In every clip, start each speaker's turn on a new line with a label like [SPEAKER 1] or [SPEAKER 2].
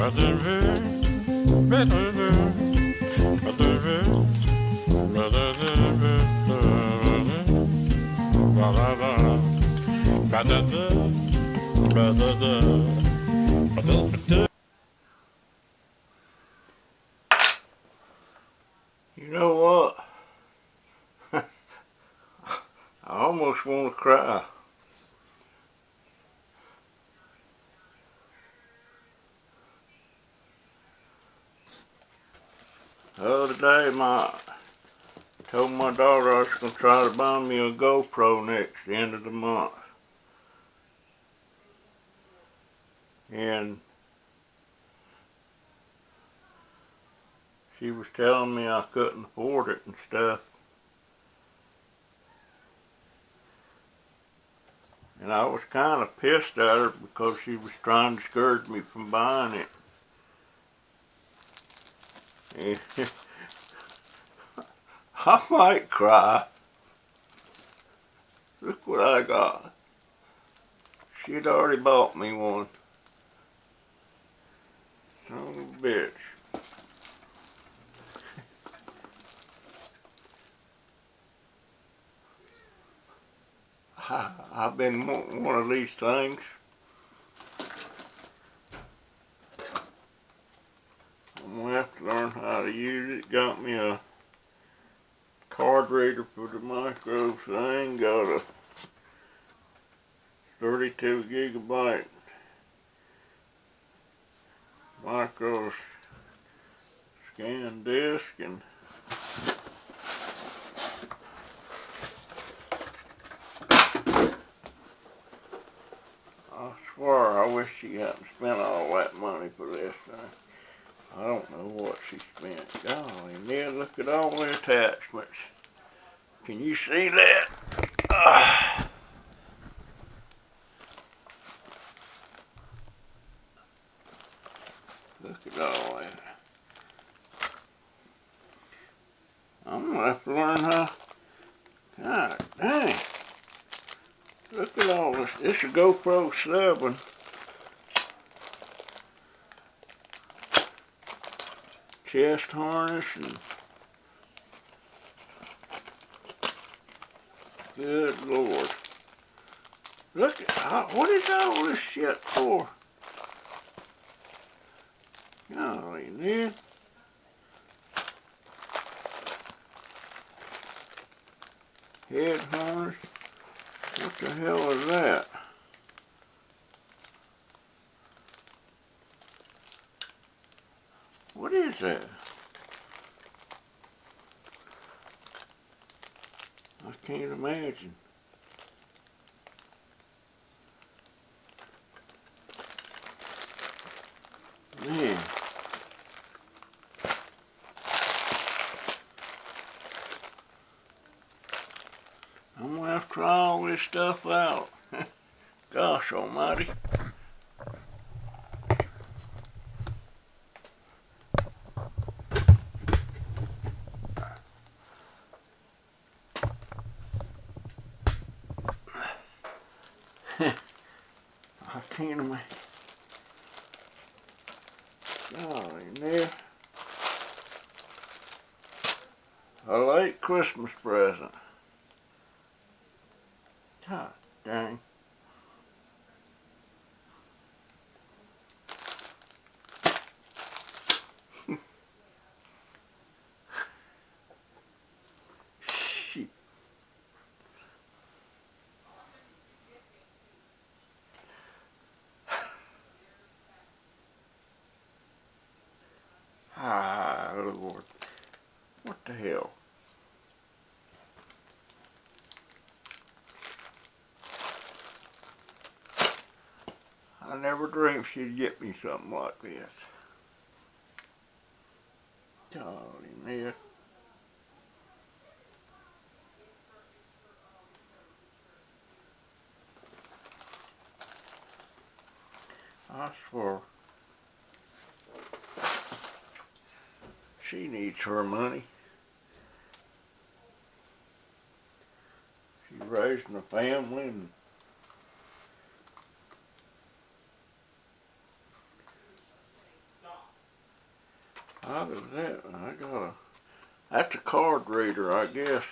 [SPEAKER 1] You know what? I almost want to cry. The my told my daughter I was gonna try to buy me a GoPro next the end of the month, and she was telling me I couldn't afford it and stuff. And I was kind of pissed at her because she was trying to discourage me from buying it. I might cry. Look what I got. She'd already bought me one. Son of a bitch. I, I've been wanting one of these things. I'm gonna have to learn how to use it. Got me a card reader for the micro thing. Got a 32 gigabyte micro SanDisk and I swear I wish she hadn't spent all that money for this thing. I don't know what she spent. Golly, Ned, look at all the attachments. Can you see that? Ah. Look at all that. I'm gonna have to learn how. God dang. Look at all this. This is a GoPro 7. Chest harness and Good Lord. Look how, what is all this shit for? Golly, man. Head harness. What the hell is that? What is that? I can't imagine. Man. I'm gonna have to try all this stuff out. Gosh almighty. I can't imagine. Golly, man. A late Christmas present. God dang. Shit. Ah, Lord. What the hell? I never dreamed she'd get me something like this. Golly, man. I swear. She needs her money. She's raising a family and How does that? I got a. That's a card reader, I guess.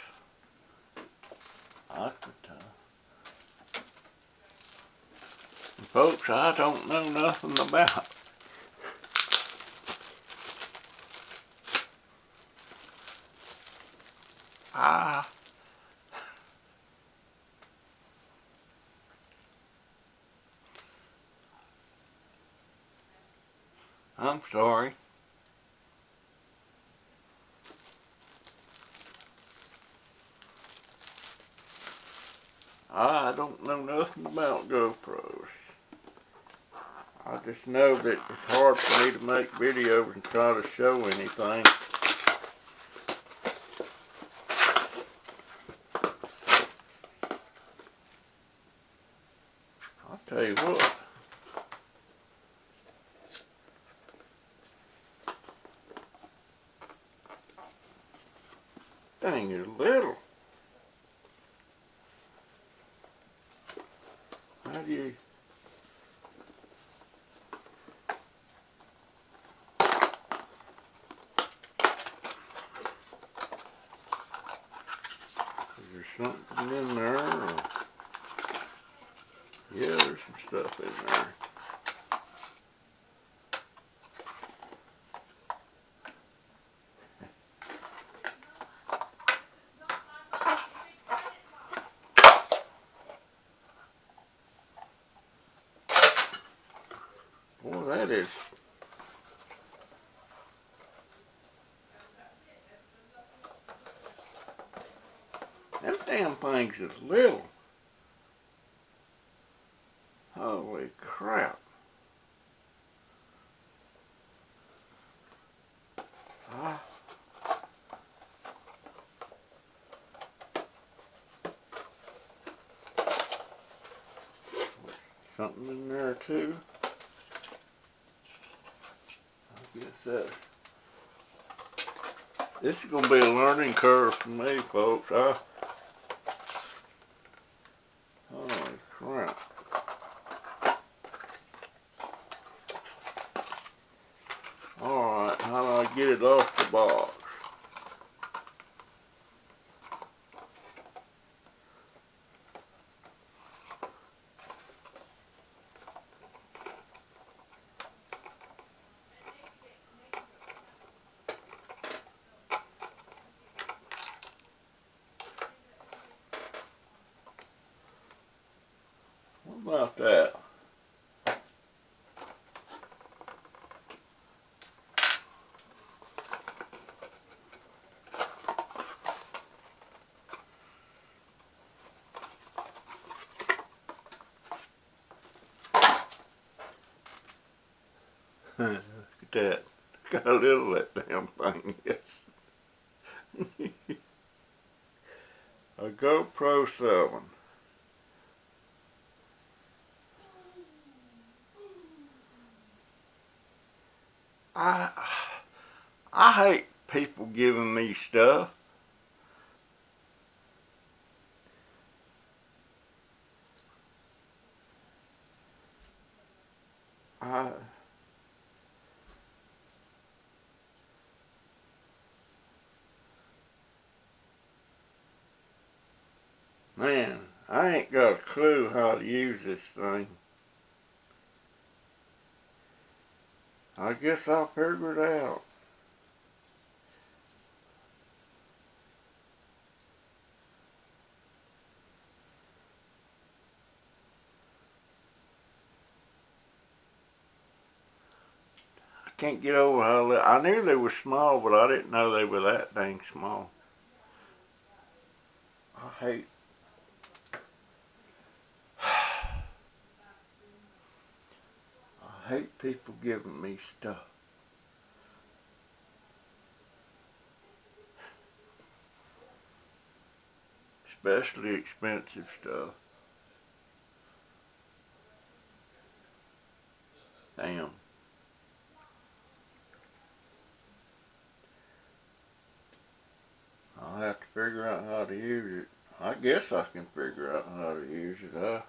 [SPEAKER 1] I could. Uh, folks, I don't know nothing about. Ah. I'm sorry. I don't know nothing about GoPros. I just know that it's hard for me to make videos and try to show anything. I'll tell you what. Thing is little. How do you? Is there something in there? Or? Yeah, there's some stuff in there. Boy, that is. Them damn things is little. Holy crap. Ah. Something in there too. I guess that. This is gonna be a learning curve for me, folks. I, holy crap. Get it off the box? What about that? Look at that. Look how little that damn thing is. a GoPro 7. I I hate people giving me stuff. I Man, I ain't got a clue how to use this thing. I guess I'll figure it out. I can't get over how I knew they were small, but I didn't know they were that dang small. I hate. Hate people giving me stuff. Especially expensive stuff. Damn. I'll have to figure out how to use it. I guess I can figure out how to use it. I